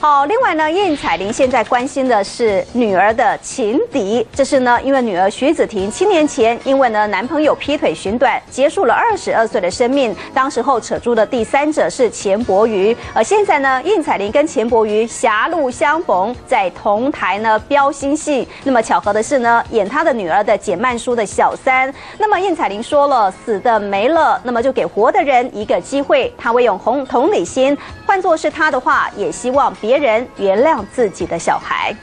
好，另外呢，应彩玲现在关心的是女儿的情敌，这是呢，因为女儿徐子婷七年前因为呢男朋友劈腿寻短，结束了二十二岁的生命。当时候扯住的第三者是钱伯瑜，而现在呢，应彩玲跟钱伯瑜狭路相逢，在同台呢飙新戏。那么巧合的是呢，演她的女儿的简曼书的小三。那么应彩玲说了，死的没了，那么就给活的人一个机会。她会用红同理心，换作是她的话，也希望。别人原谅自己的小孩。